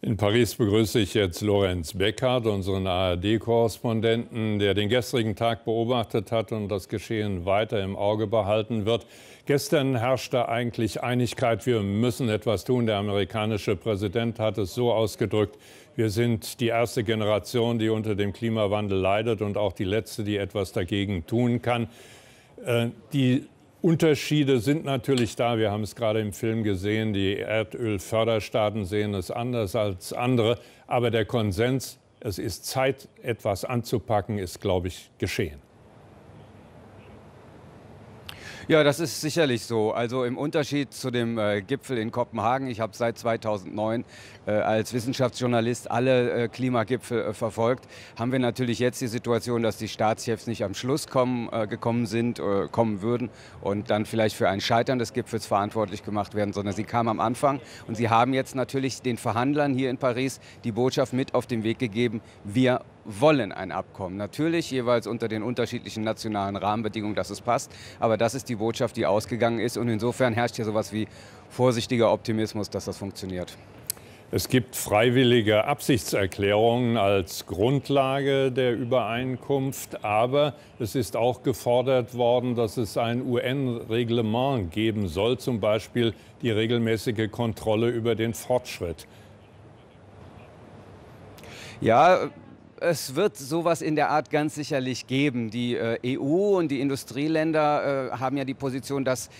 In Paris begrüße ich jetzt Lorenz Beckhardt, unseren ARD-Korrespondenten, der den gestrigen Tag beobachtet hat und das Geschehen weiter im Auge behalten wird. Gestern herrschte eigentlich Einigkeit, wir müssen etwas tun. Der amerikanische Präsident hat es so ausgedrückt, wir sind die erste Generation, die unter dem Klimawandel leidet und auch die letzte, die etwas dagegen tun kann. Äh, die Unterschiede sind natürlich da. Wir haben es gerade im Film gesehen. Die Erdölförderstaaten sehen es anders als andere. Aber der Konsens, es ist Zeit, etwas anzupacken, ist, glaube ich, geschehen. Ja, das ist sicherlich so. Also im Unterschied zu dem äh, Gipfel in Kopenhagen, ich habe seit 2009 äh, als Wissenschaftsjournalist alle äh, Klimagipfel äh, verfolgt, haben wir natürlich jetzt die Situation, dass die Staatschefs nicht am Schluss kommen, äh, gekommen sind, äh, kommen würden und dann vielleicht für ein Scheitern des Gipfels verantwortlich gemacht werden, sondern sie kamen am Anfang und sie haben jetzt natürlich den Verhandlern hier in Paris die Botschaft mit auf den Weg gegeben, wir wollen ein Abkommen. Natürlich jeweils unter den unterschiedlichen nationalen Rahmenbedingungen, dass es passt. Aber das ist die Botschaft, die ausgegangen ist. Und insofern herrscht hier sowas wie vorsichtiger Optimismus, dass das funktioniert. Es gibt freiwillige Absichtserklärungen als Grundlage der Übereinkunft, aber es ist auch gefordert worden, dass es ein UN-Reglement geben soll, zum Beispiel die regelmäßige Kontrolle über den Fortschritt. Ja, es wird sowas in der Art ganz sicherlich geben. Die äh, EU und die Industrieländer äh, haben ja die Position, dass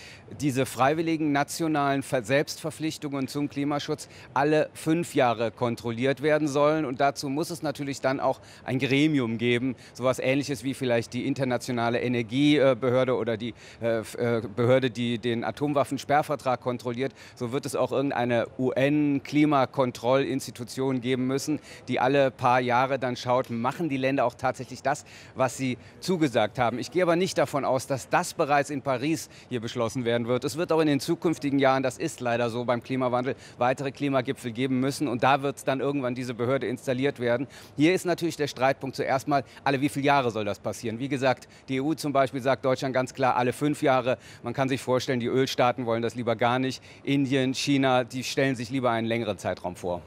diese freiwilligen nationalen Selbstverpflichtungen zum Klimaschutz alle fünf Jahre kontrolliert werden sollen. Und dazu muss es natürlich dann auch ein Gremium geben, sowas ähnliches wie vielleicht die internationale Energiebehörde oder die äh, äh Behörde, die den Atomwaffensperrvertrag kontrolliert. So wird es auch irgendeine UN-Klimakontrollinstitution geben müssen, die alle paar Jahre dann schaut, machen die Länder auch tatsächlich das, was sie zugesagt haben. Ich gehe aber nicht davon aus, dass das bereits in Paris hier beschlossen werden wird. Es wird auch in den zukünftigen Jahren, das ist leider so beim Klimawandel, weitere Klimagipfel geben müssen und da wird dann irgendwann diese Behörde installiert werden. Hier ist natürlich der Streitpunkt zuerst mal, alle wie viele Jahre soll das passieren? Wie gesagt, die EU zum Beispiel sagt Deutschland ganz klar, alle fünf Jahre. Man kann sich vorstellen, die Ölstaaten wollen das lieber gar nicht. Indien, China, die stellen sich lieber einen längeren Zeitraum vor.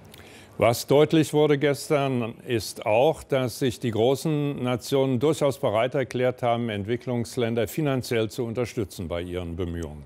Was deutlich wurde gestern, ist auch, dass sich die großen Nationen durchaus bereit erklärt haben, Entwicklungsländer finanziell zu unterstützen bei ihren Bemühungen.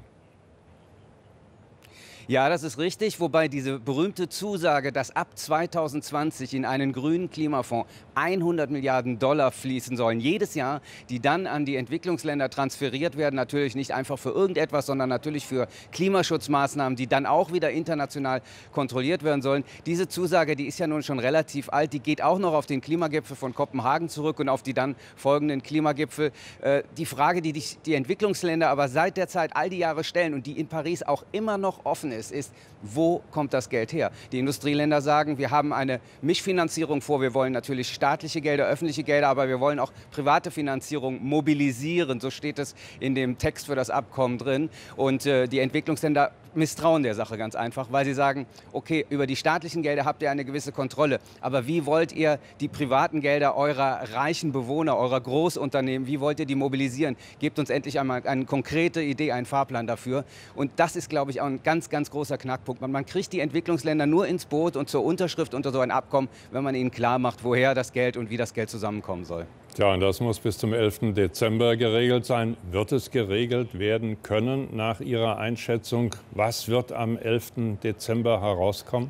Ja, das ist richtig, wobei diese berühmte Zusage, dass ab 2020 in einen grünen Klimafonds 100 Milliarden Dollar fließen sollen, jedes Jahr, die dann an die Entwicklungsländer transferiert werden, natürlich nicht einfach für irgendetwas, sondern natürlich für Klimaschutzmaßnahmen, die dann auch wieder international kontrolliert werden sollen. Diese Zusage, die ist ja nun schon relativ alt, die geht auch noch auf den Klimagipfel von Kopenhagen zurück und auf die dann folgenden Klimagipfel. Äh, die Frage, die die Entwicklungsländer aber seit der Zeit all die Jahre stellen und die in Paris auch immer noch offen ist, ist, wo kommt das Geld her? Die Industrieländer sagen, wir haben eine Mischfinanzierung vor. Wir wollen natürlich staatliche Gelder, öffentliche Gelder, aber wir wollen auch private Finanzierung mobilisieren. So steht es in dem Text für das Abkommen drin. Und äh, die Entwicklungsländer misstrauen der Sache ganz einfach, weil sie sagen, okay, über die staatlichen Gelder habt ihr eine gewisse Kontrolle, aber wie wollt ihr die privaten Gelder eurer reichen Bewohner, eurer Großunternehmen, wie wollt ihr die mobilisieren? Gebt uns endlich einmal eine konkrete Idee, einen Fahrplan dafür. Und das ist, glaube ich, auch ein ganz, ganz großer Knackpunkt. Man, kriegt die Entwicklungsländer nur ins Boot und zur Unterschrift unter so ein Abkommen, wenn man ihnen klar macht, woher das Geld und wie das Geld zusammenkommen soll. Tja, und das muss bis zum 11. Dezember geregelt sein. Wird es geregelt werden können nach Ihrer Einschätzung? Was wird am 11. Dezember herauskommen?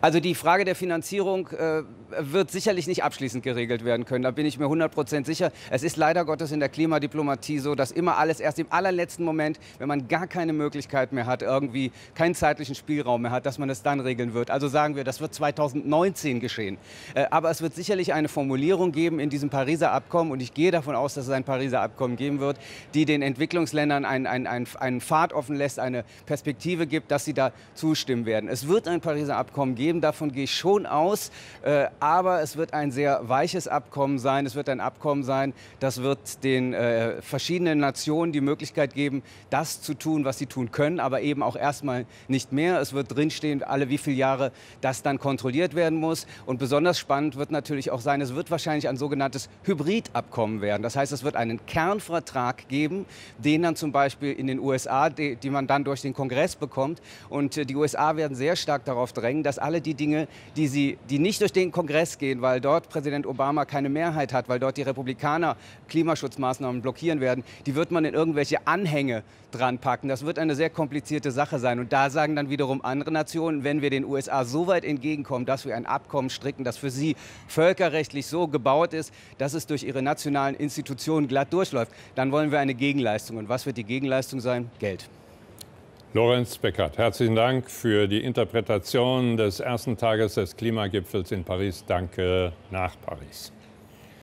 Also die Frage der Finanzierung äh, wird sicherlich nicht abschließend geregelt werden können. Da bin ich mir 100 Prozent sicher. Es ist leider Gottes in der Klimadiplomatie so, dass immer alles erst im allerletzten Moment, wenn man gar keine Möglichkeit mehr hat, irgendwie keinen zeitlichen Spielraum mehr hat, dass man es dann regeln wird. Also sagen wir, das wird 2019 geschehen. Äh, aber es wird sicherlich eine Formulierung geben in diesem Pariser Abkommen und ich gehe davon aus, dass es ein Pariser Abkommen geben wird, die den Entwicklungsländern einen, einen, einen, einen Pfad offen lässt, eine Perspektive gibt, dass sie da zustimmen werden. Es wird ein Pariser Abkommen geben, geben. Davon gehe ich schon aus. Äh, aber es wird ein sehr weiches Abkommen sein. Es wird ein Abkommen sein, das wird den äh, verschiedenen Nationen die Möglichkeit geben, das zu tun, was sie tun können, aber eben auch erstmal nicht mehr. Es wird drinstehen, alle wie viele Jahre das dann kontrolliert werden muss. Und besonders spannend wird natürlich auch sein, es wird wahrscheinlich ein sogenanntes Hybridabkommen werden. Das heißt, es wird einen Kernvertrag geben, den dann zum Beispiel in den USA, die, die man dann durch den Kongress bekommt. Und äh, die USA werden sehr stark darauf drängen, dass alle die Dinge, die, sie, die nicht durch den Kongress gehen, weil dort Präsident Obama keine Mehrheit hat, weil dort die Republikaner Klimaschutzmaßnahmen blockieren werden, die wird man in irgendwelche Anhänge dran packen. Das wird eine sehr komplizierte Sache sein. Und da sagen dann wiederum andere Nationen, wenn wir den USA so weit entgegenkommen, dass wir ein Abkommen stricken, das für sie völkerrechtlich so gebaut ist, dass es durch ihre nationalen Institutionen glatt durchläuft, dann wollen wir eine Gegenleistung. Und was wird die Gegenleistung sein? Geld. Lorenz Beckert, herzlichen Dank für die Interpretation des ersten Tages des Klimagipfels in Paris. Danke nach Paris.